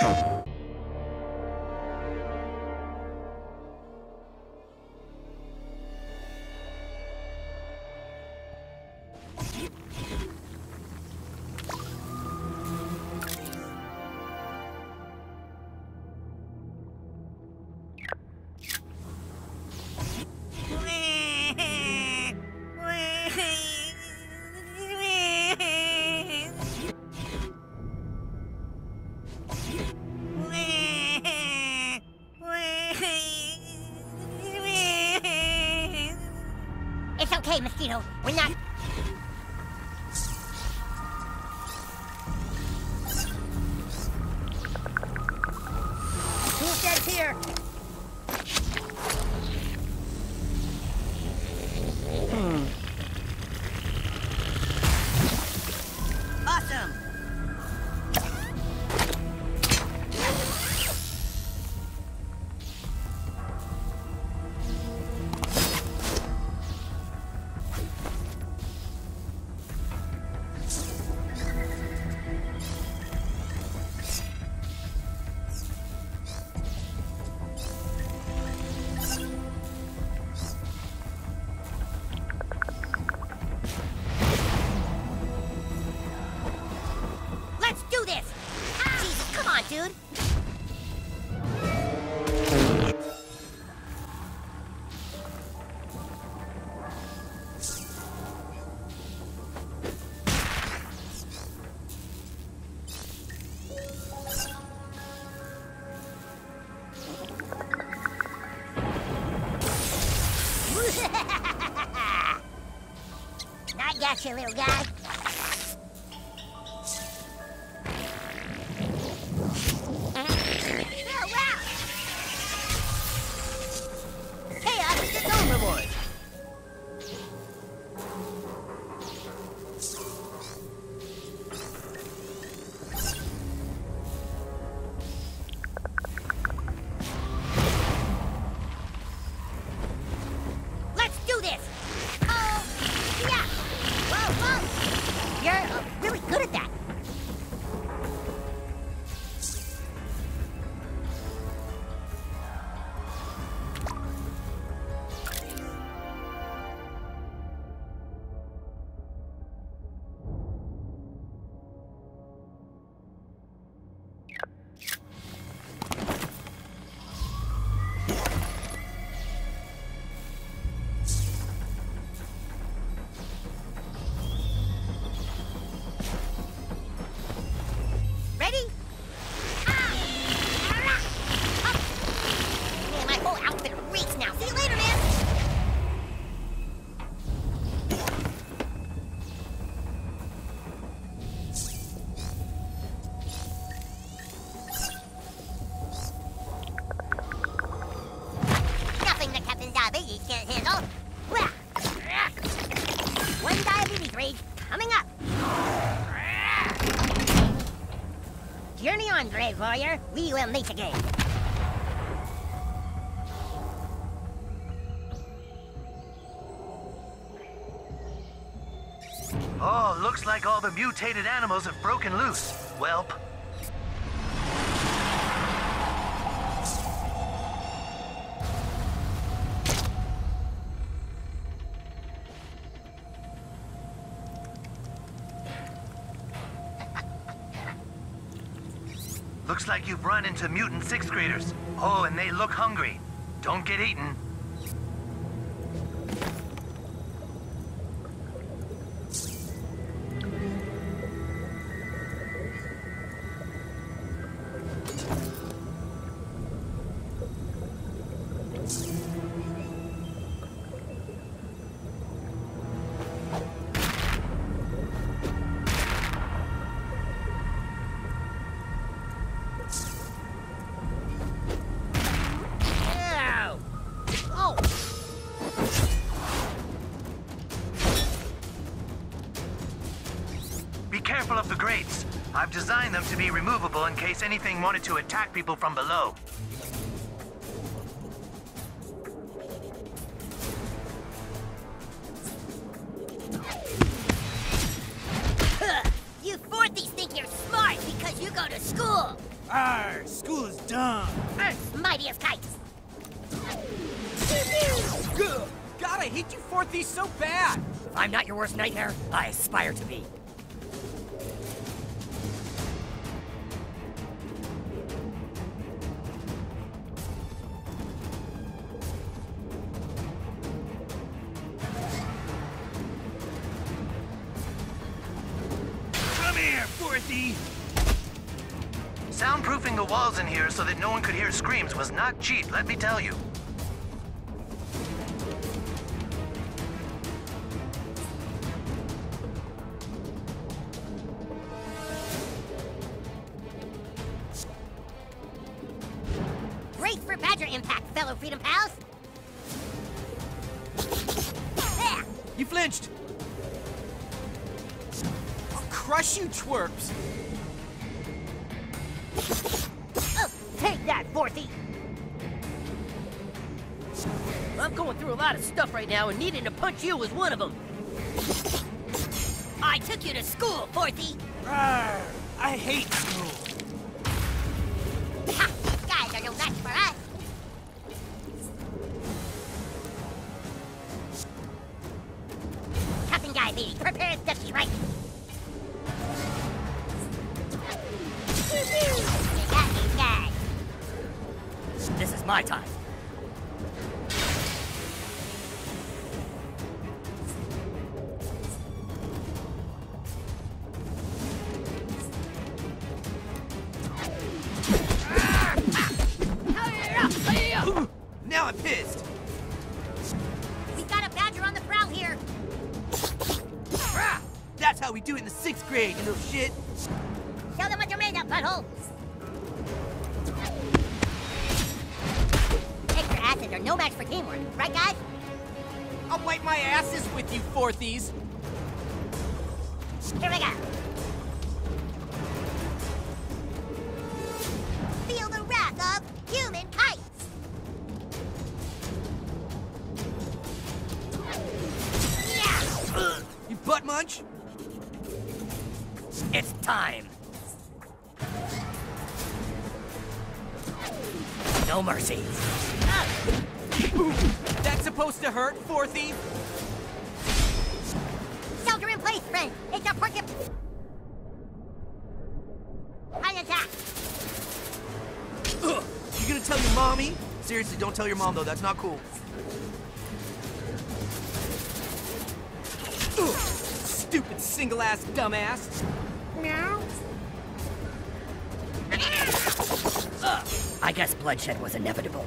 It's okay, Mosquito. We're not. You, little guy. Warrior. We will meet again. Oh, looks like all the mutated animals have broken loose. Welp. Into mutant sixth graders. Oh, and they look hungry. Don't get eaten. I've designed them to be removable in case anything wanted to attack people from below. Impact, fellow Freedom Pals. There. You flinched. I'll crush you, twerps. Oh, take that, Forthy. I'm going through a lot of stuff right now, and needing to punch you was one of them. I took you to school, Forthy. I hate asses with you, fourthies. Here we go. Feel the wrath of human kites. Yeah. You butt munch? It's time. No mercy. That's supposed to hurt, fourthie. Shelter in place, friend. It's a porcupine. High attack. Ugh. You gonna tell your mommy? Seriously, don't tell your mom though. That's not cool. Ugh. Stupid single-ass dumbass. Meow. I guess bloodshed was inevitable.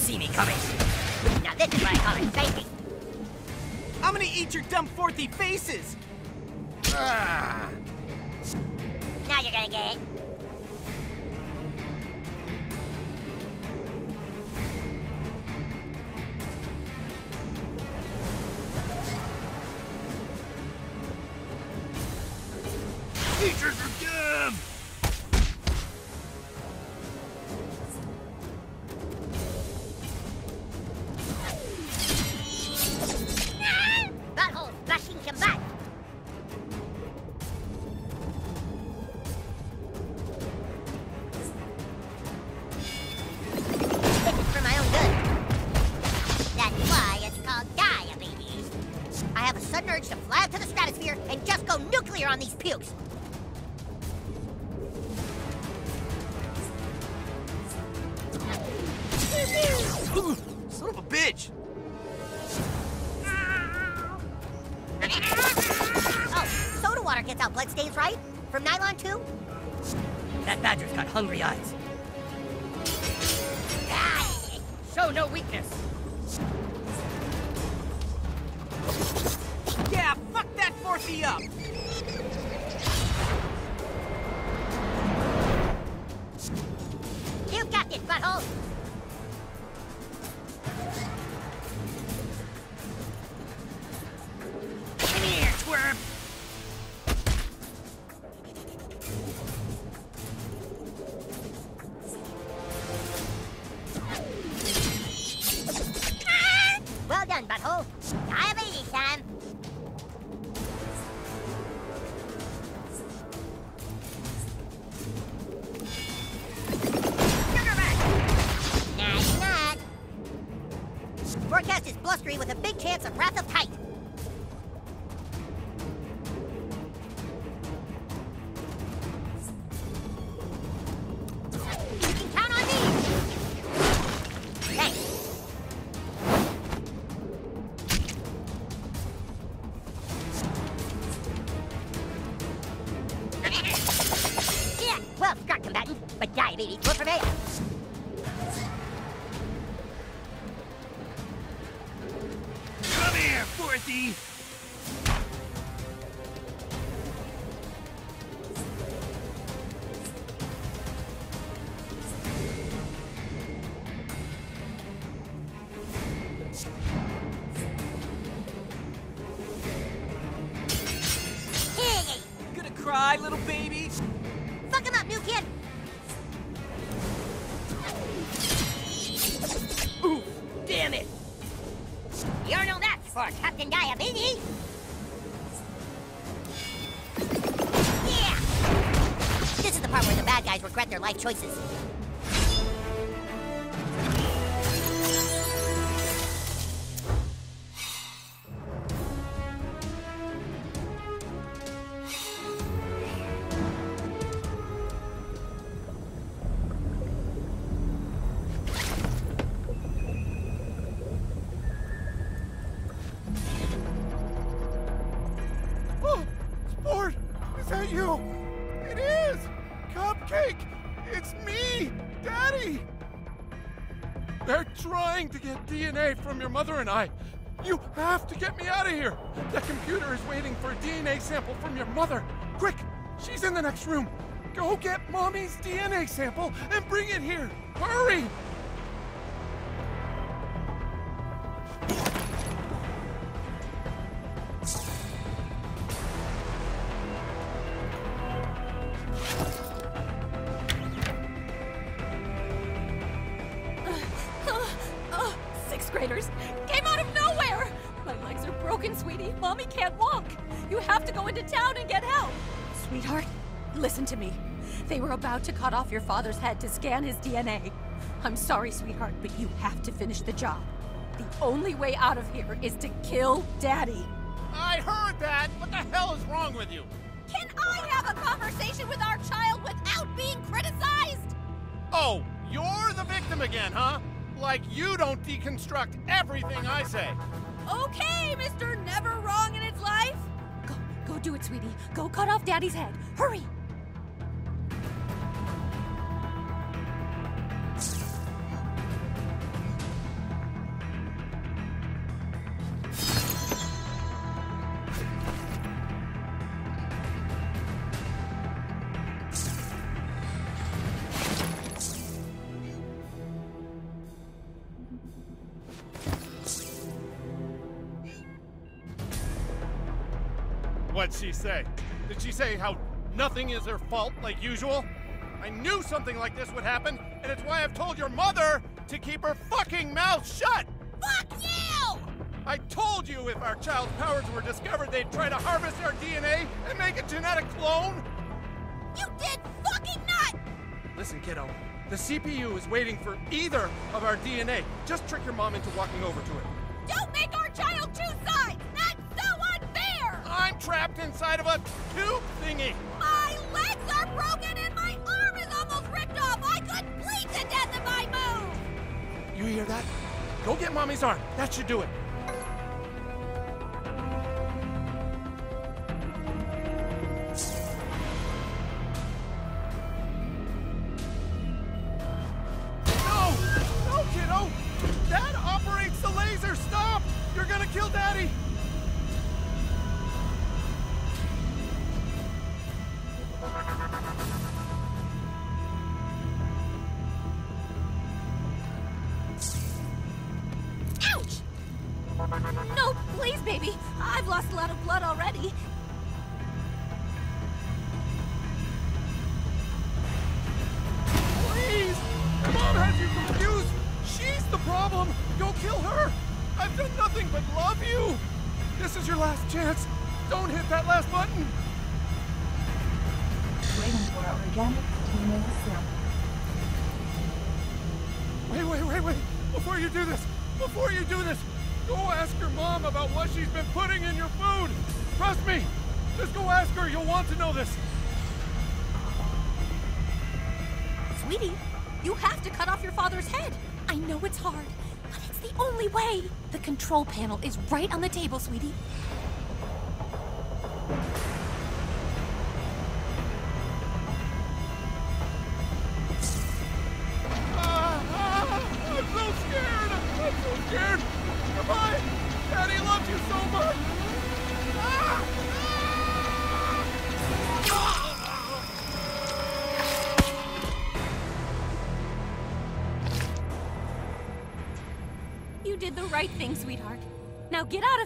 See me coming. Now this is what I call it safety. I'm gonna eat your dumb fourthie faces. Now you're gonna get it. Cry, little baby? fuck him up, new kid. Ooh, damn it! You're no match for Captain Diabetes. Yeah. This is the part where the bad guys regret their life choices. Came out of nowhere. My legs are broken, sweetie. Mommy can't walk. You have to go into town and get help. Sweetheart, listen to me. They were about to cut off your father's head to scan his DNA. I'm sorry, sweetheart, but you have to finish the job. The only way out of here is to kill Daddy. I heard that! What the hell is wrong with you? Can I have a conversation with our child without being criticized? Oh, you're the victim again, huh? Like you don't deconstruct everything I say. Okay, Mr. Never Wrong in His life. Go, go do it, sweetie. Go cut off Daddy's head. Hurry. Say how nothing is her fault like usual? I knew something like this would happen, and it's why I've told your mother to keep her fucking mouth shut! Fuck you! I told you if our child's powers were discovered, they'd try to harvest our DNA and make a genetic clone! You did fucking not! Listen, kiddo, the CPU is waiting for either of our DNA. Just trick your mom into walking over to it. Don't make our child choose trapped inside of a tube thingy! My legs are broken and my arm is almost ripped off. I could bleed to death if I move. You hear that? Go get mommy's arm. That should do it. Know this! Sweetie, you have to cut off your father's head. I know it's hard, but it's the only way. The control panel is right on the table, sweetie.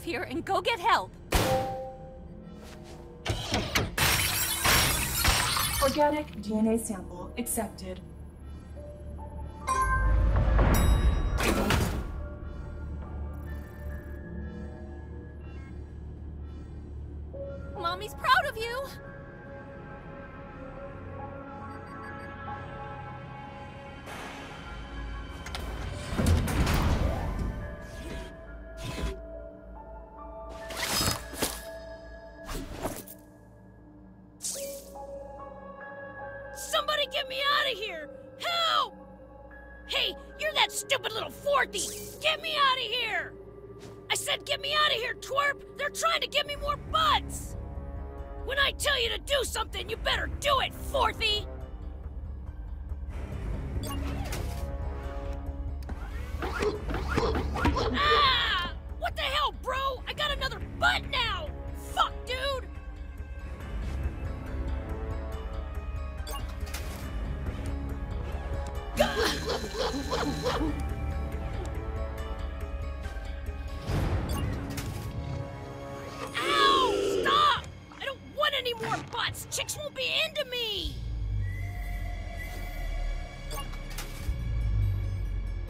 Here and go get help. Organic DNA sample accepted. Of here, twerp! They're trying to give me more butts! When I tell you to do something, you better do it, Forthy! Ah! What the hell, bro? I got another butt now! Fuck, dude! Ow! Any more butts! Chicks won't be into me!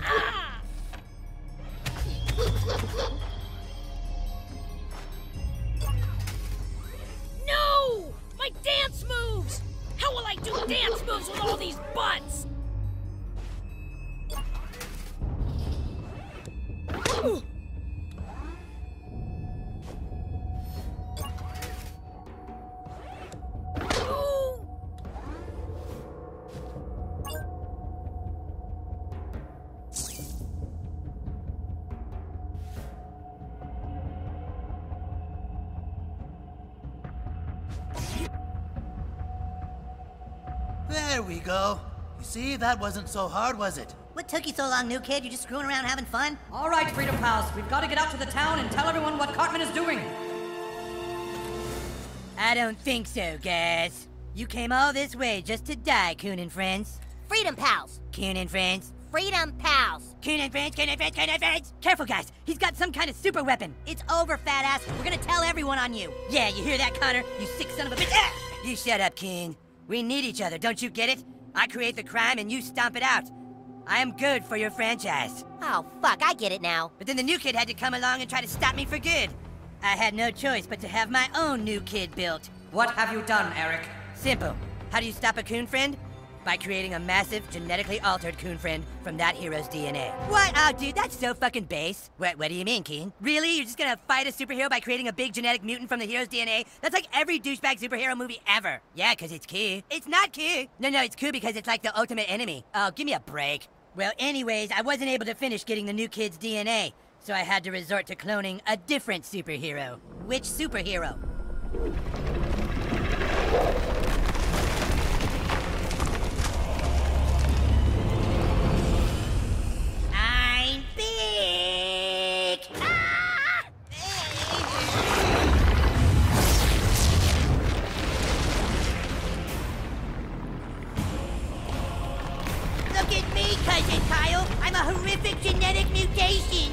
Ah! You see, that wasn't so hard, was it? What took you so long, new kid? You just screwing around having fun? All right, Freedom Pals, we've got to get out to the town and tell everyone what Cartman is doing. I don't think so, guys. You came all this way just to die, Coon and friends. Freedom pals. Coon and friends. Freedom pals. Coon and friends, Coon and friends, Coon and friends! Careful, guys! He's got some kind of super weapon! It's over, fat ass. We're gonna tell everyone on you. Yeah, you hear that, Connor? You sick son of a bitch! Ah! You shut up, King. We need each other, don't you get it? I create the crime and you stomp it out. I am good for your franchise. Oh, fuck, I get it now. But then the new kid had to come along and try to stop me for good. I had no choice but to have my own new kid built. What have you done, Eric? Simple. How do you stop a coon friend? By creating a massive, genetically altered coon friend from that hero's DNA. What? Oh, dude, that's so fucking base. What, what do you mean, Keen? Really? You're just gonna fight a superhero by creating a big genetic mutant from the hero's DNA? That's like every douchebag superhero movie ever. Yeah, because it's cool. It's not cool. No, no, it's cool because it's like the ultimate enemy. Oh, give me a break. Well, anyways, I wasn't able to finish getting the new kid's DNA, so I had to resort to cloning a different superhero. Which superhero? Look at me, Cousin Kyle! I'm a horrific genetic mutation!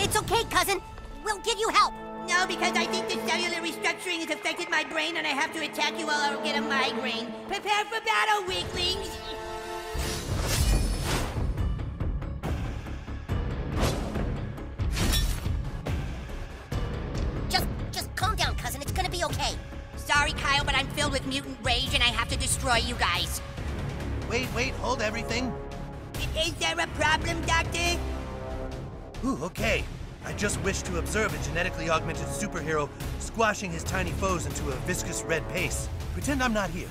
It's okay, cousin. We'll give you help. No, because I think the cellular restructuring has affected my brain and I have to attack you while I'll get a migraine. Prepare for battle, weaklings! Doctor? Ooh, okay. I just wish to observe a genetically augmented superhero squashing his tiny foes into a viscous red paste. Pretend I'm not here.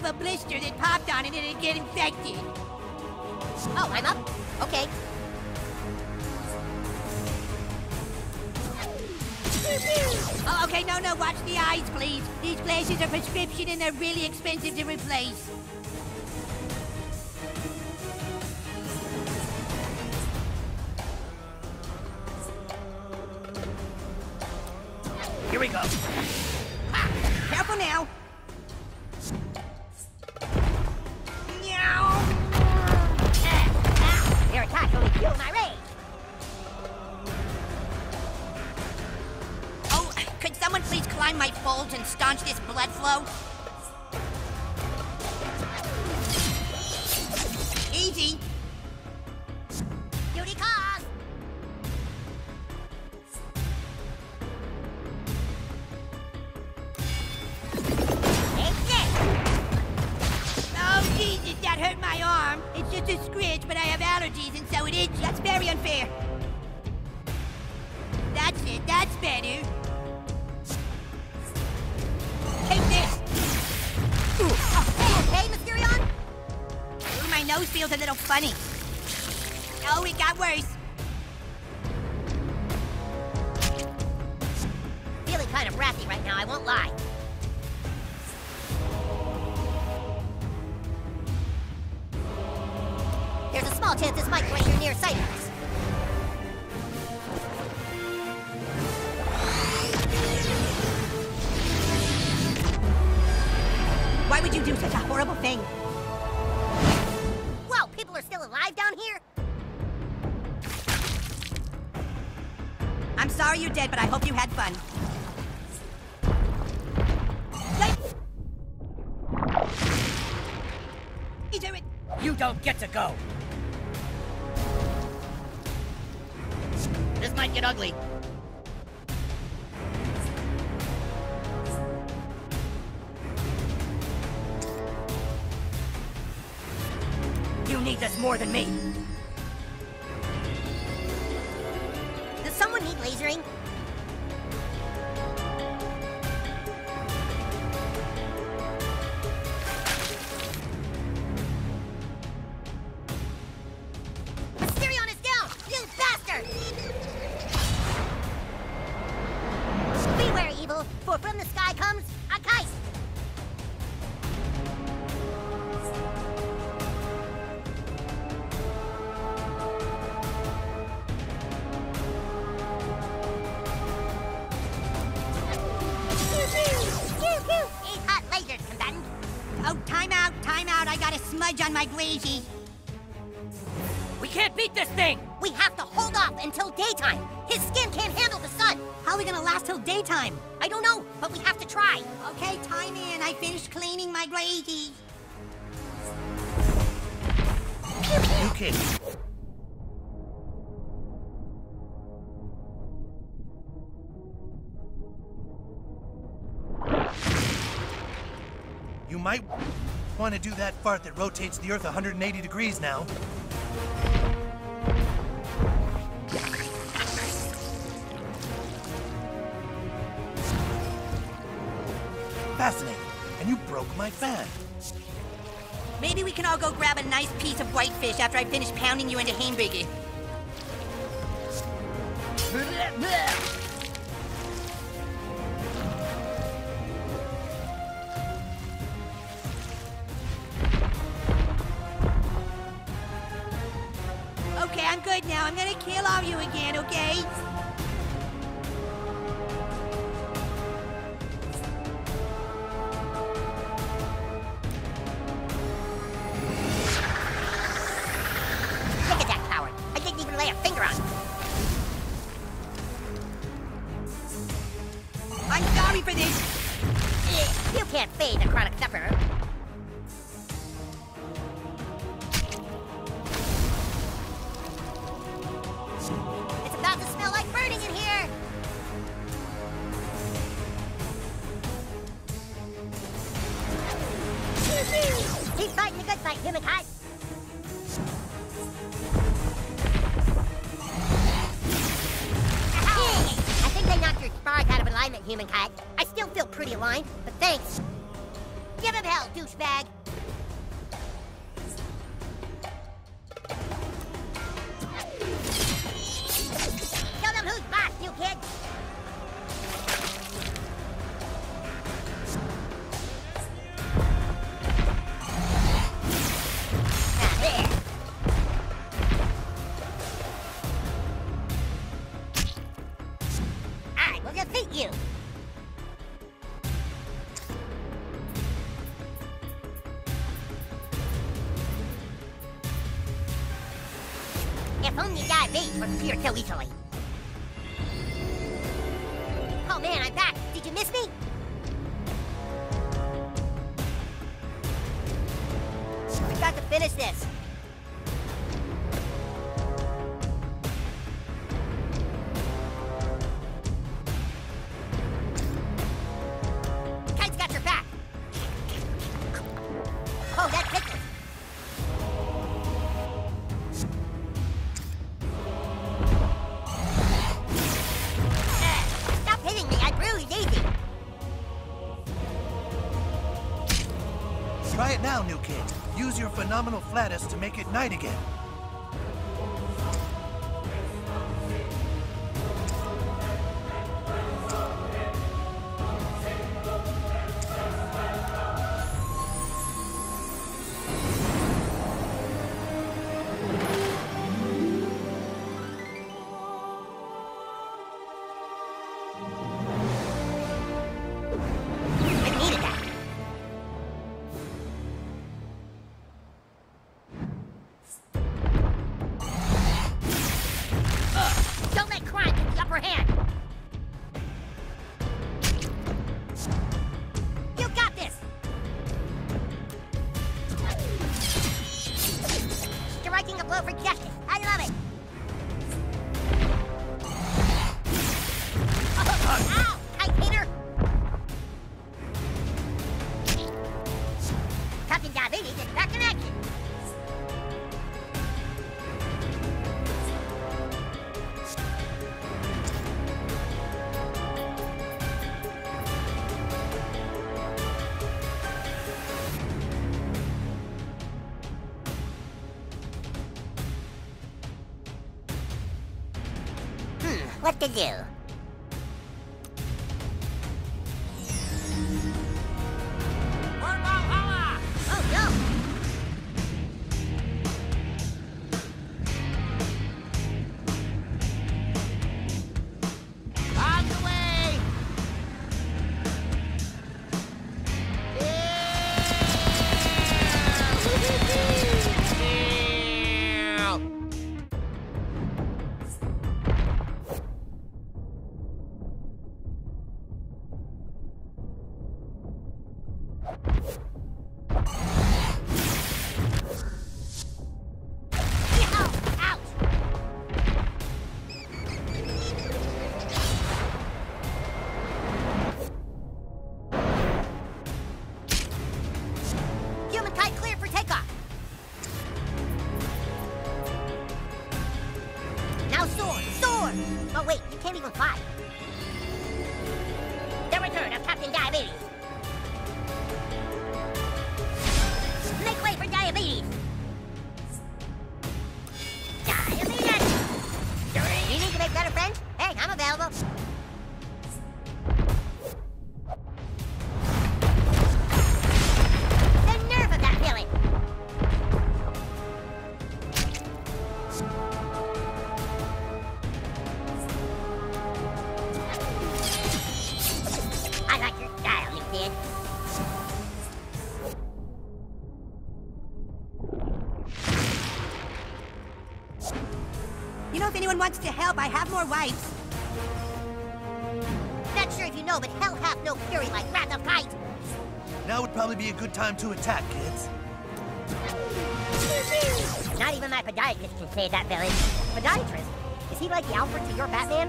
Have a blister that popped on it and it get infected. Oh, I'm up? Okay. Oh, okay, no, no, watch the eyes, please. These glasses are prescription and they're really expensive to replace. Nose feels a little funny. Oh, it got worse. Feeling kind of wrathy right now, I won't lie. There's a small chance this might bring your near sightings. Why would you do such a horrible thing? I'm you're dead, but I hope you had fun. You don't get to go. This might get ugly. You need this more than me. Might want to do that fart that rotates the Earth 180 degrees now. Fascinating. And you broke my fan. Maybe we can all go grab a nice piece of whitefish after I finish pounding you into hamburger. Okay, I'm good now. I'm gonna kill all you again, okay? Look at that coward. I didn't even lay a finger on him. I'm sorry for this. You can't fade If only diabetes would appear so easily. Oh man, I'm back. Did you miss me? We've got to finish this. Make it night again. Striking a wants to help, I have more wipes. Not sure if you know, but hell hath no fury like Wrath of Kite. Now would probably be a good time to attack, kids. Not even my podiatrist can save that village. Podiatrist? Is he like the Alfred to your Batman?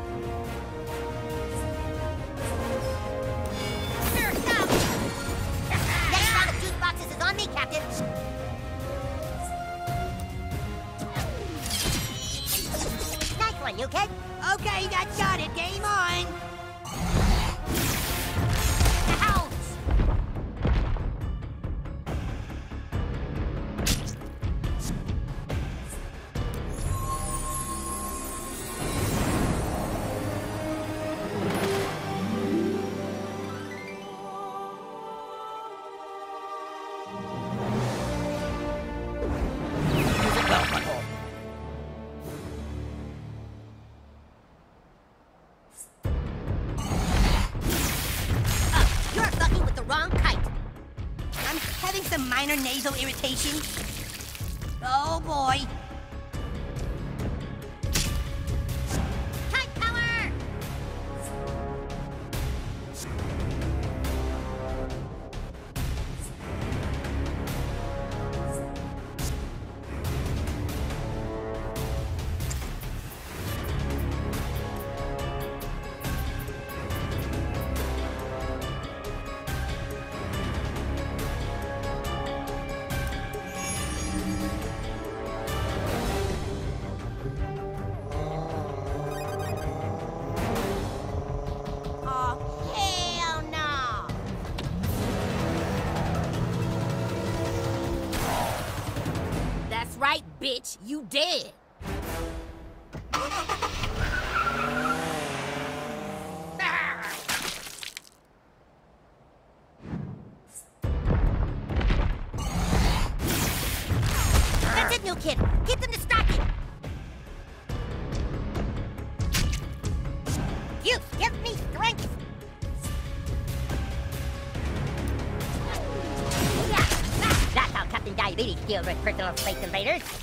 One, kid. Okay, that's got it. Game on. Bitch. You dead. That's it, new kid. Keep them distracted. You give me strength. That's how Captain Diabetes deals with personal space invaders.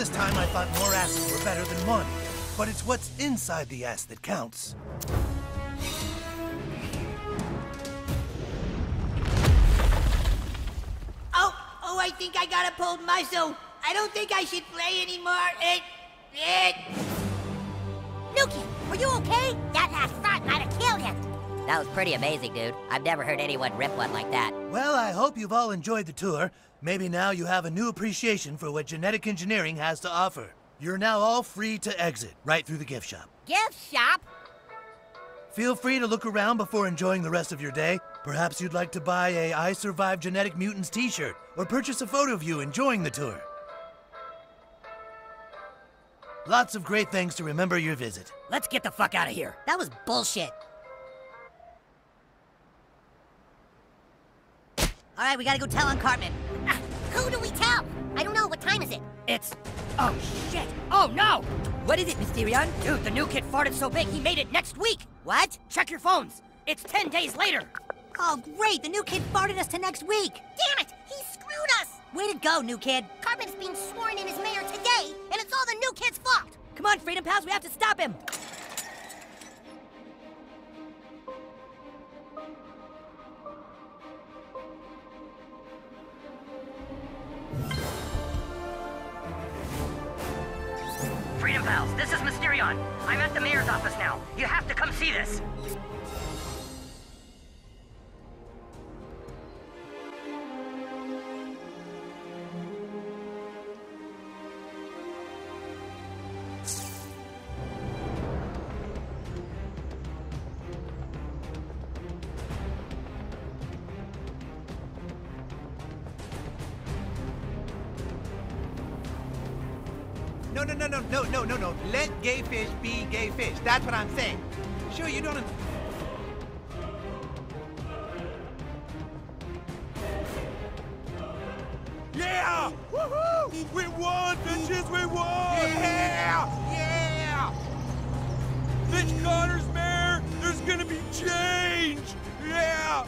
This time I thought more asses were better than one. But it's what's inside the ass that counts. Oh, oh, I think I got a pulled muscle. I don't think I should play anymore. It, it. Nuki, are you okay? That last fart might have killed him. That was pretty amazing, dude. I've never heard anyone rip one like that. Well, I hope you've all enjoyed the tour. Maybe now you have a new appreciation for what genetic engineering has to offer. You're now all free to exit, right through the gift shop. Gift shop? Feel free to look around before enjoying the rest of your day. Perhaps you'd like to buy a I Survived Genetic Mutants t-shirt, or purchase a photo of you enjoying the tour. Lots of great things to remember your visit. Let's get the fuck out of here. That was bullshit. All right, we gotta go tell on Cartman. Ah, who do we tell? I don't know. What time is it? It's. Oh shit! Oh no! What is it, Mysterion? Dude, the new kid farted so big he made it next week. What? Check your phones. It's ten days later. Oh, great. The new kid farted us to next week. Damn it. He screwed us. Way to go, new kid. Cartman's being sworn in as mayor today, and it's all the new kid's fault. Come on, Freedom Pals, we have to stop him. I'm at the mayor's office now. You have to come see this. No, no, no, no, no, no, no, no. Let gay fish be gay fish. That's what I'm saying. Sure, you don't. Yeah! Woohoo! We won, bitches! We won! Yeah! Yeah! Mitch Connor's mayor! There's gonna be change! Yeah!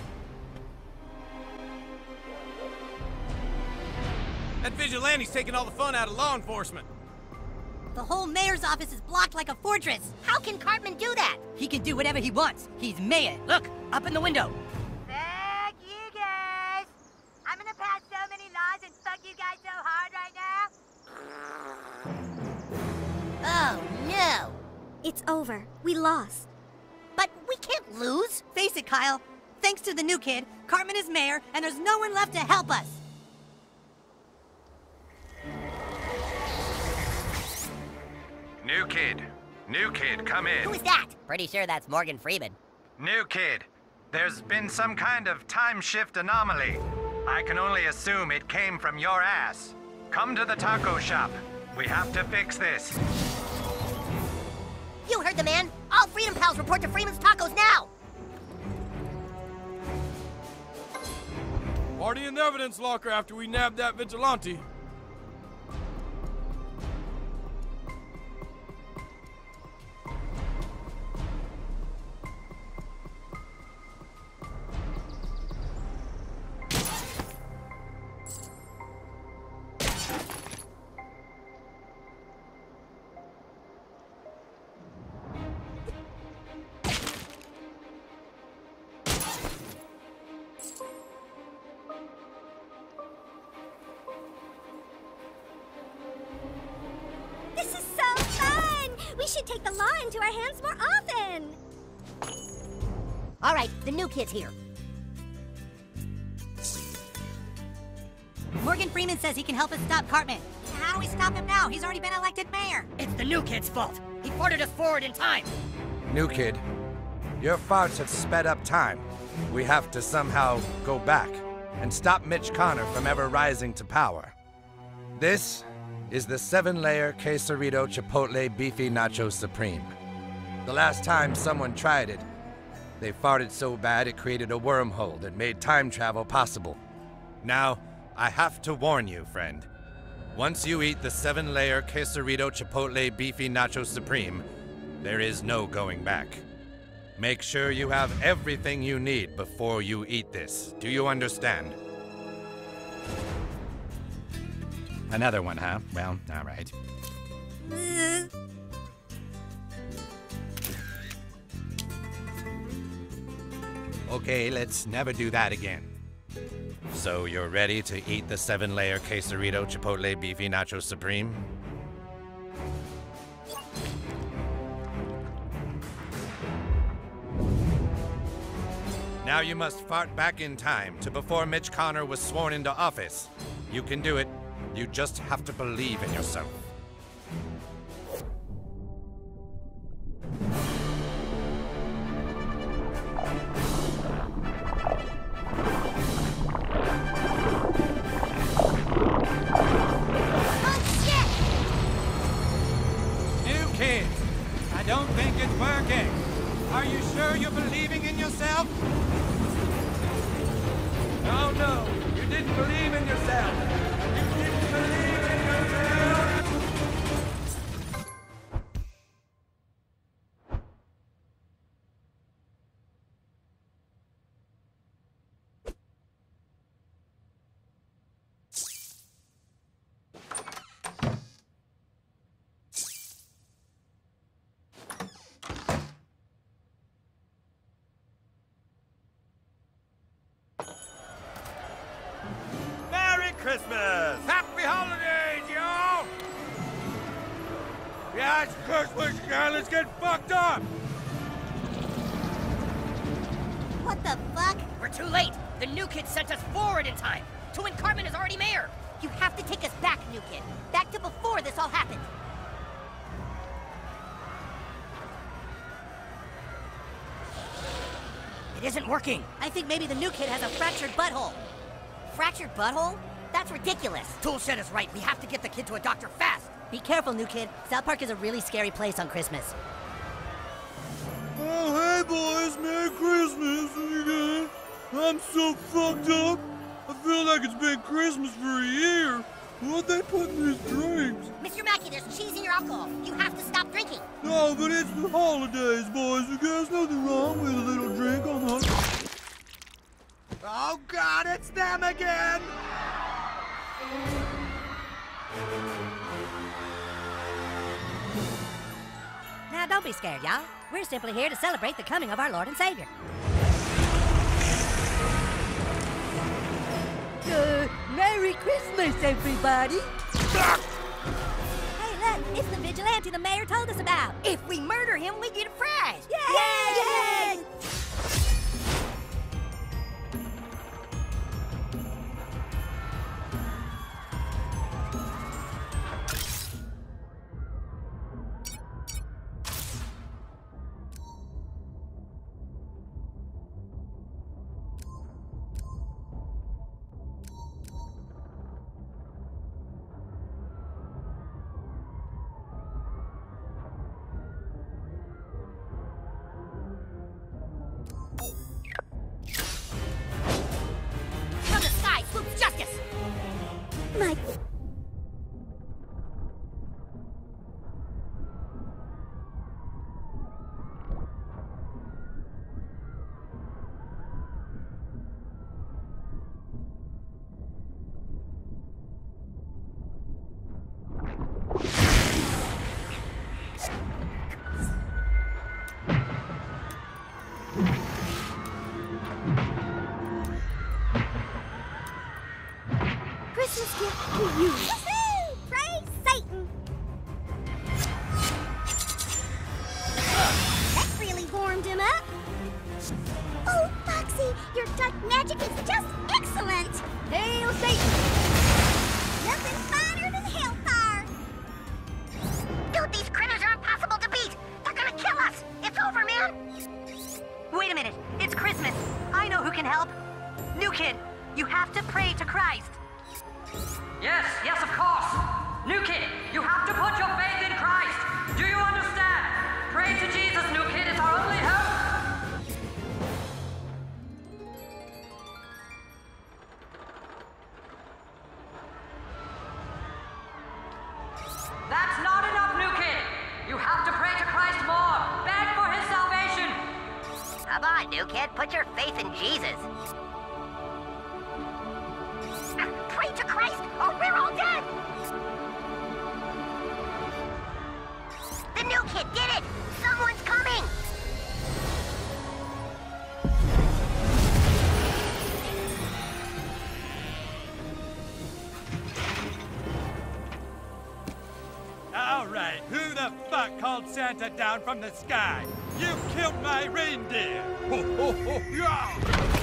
That vigilante's taking all the fun out of law enforcement. The whole mayor's office is blocked like a fortress. How can Cartman do that? He can do whatever he wants. He's mayor. Look, up in the window. Fuck you guys! I'm gonna pass so many laws and fuck you guys so hard right now. Oh, no. It's over. We lost. But we can't lose. Face it, Kyle. Thanks to the new kid, Cartman is mayor, and there's no one left to help us. New kid. New kid, come in. Who is that? Pretty sure that's Morgan Freeman. New kid. There's been some kind of time shift anomaly. I can only assume it came from your ass. Come to the taco shop. We have to fix this. You heard the man. All Freedom Pals report to Freeman's Tacos now. Party in the evidence locker after we nab that vigilante. He can help us stop Cartman. How do we stop him now? He's already been elected mayor. It's the new kid's fault. He farted us forward in time. New kid, your farts have sped up time. We have to somehow go back and stop Mitch Connor from ever rising to power. This is the seven layer quesarito chipotle beefy nacho supreme. The last time someone tried it, they farted so bad it created a wormhole that made time travel possible. Now, I have to warn you, friend. Once you eat the seven layer quesarito chipotle beefy nacho supreme, there is no going back. Make sure you have everything you need before you eat this. Do you understand? Another one, huh? Well, all right. Okay, let's never do that again. So you're ready to eat the seven-layer quesarito chipotle beefy nacho supreme? Now you must fart back in time to before Mitch Connor was sworn into office. You can do it. You just have to believe in yourself. Too late. The new kid sent us forward in time to when Cartman is already mayor. You have to take us back, new kid. Back to before this all happened. It isn't working. I think maybe the new kid has a fractured butthole. Fractured butthole? That's ridiculous. Toolshed is right. We have to get the kid to a doctor fast. Be careful, new kid. South Park is a really scary place on Christmas. Oh, hey, boys. Merry Christmas. I'm so fucked up. I feel like it's been Christmas for a year. What'd they put in these drinks? Mr. Mackey, there's cheese in your alcohol. You have to stop drinking. No, but it's the holidays, boys. There's nothing wrong with a little drink on the... Oh God, it's them again! Now, don't be scared, y'all. We're simply here to celebrate the coming of our Lord and Savior. Christmas, everybody! Hey, look, it's the vigilante the mayor told us about. If we murder him, we get a prize. Yay! Yay! From Oh, Foxy, your dark magic is just excellent. Hail Satan! Nothing finer than hellfire. Dude, these critters are impossible to beat. They're gonna kill us. It's over, man. Wait a minute. It's Christmas. I know who can help. New kid, you have to pray to Christ. Yes, yes, down from the sky? You killed my reindeer! Ho, ho, ho, yeah!